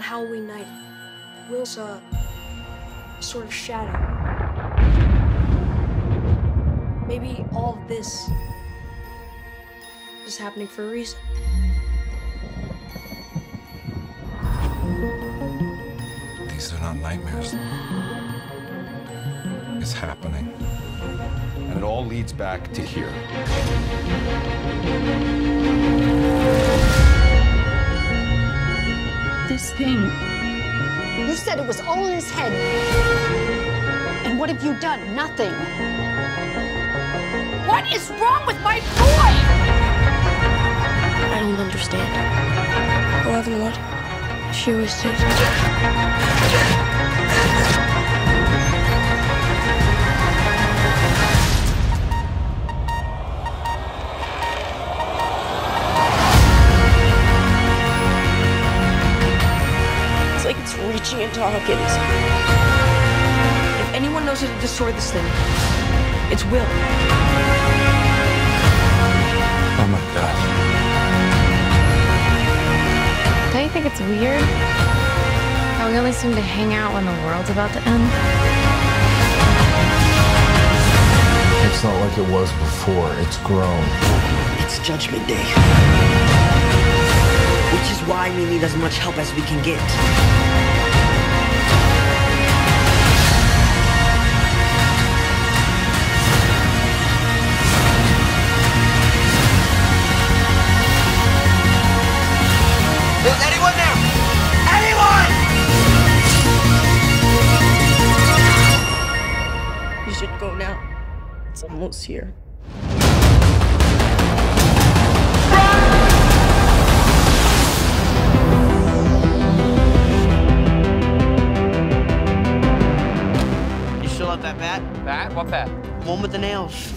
Halloween night, Will saw uh, a sort of shadow. Maybe all of this is happening for a reason. These are not nightmares. It's happening. And it all leads back to here. This thing. You said it was all in his head. And what have you done? Nothing. What is wrong with my boy? I don't understand. Eleven what? She always did. It's reaching into Hawkins. If anyone knows how to destroy this thing, it's Will. Oh my god. Don't you think it's weird? How we only seem to hang out when the world's about to end? It's not like it was before. It's grown. It's Judgment Day. Which is why we need as much help as we can get. It's almost here. You still have that bat? Bat? What bat? One with the nails.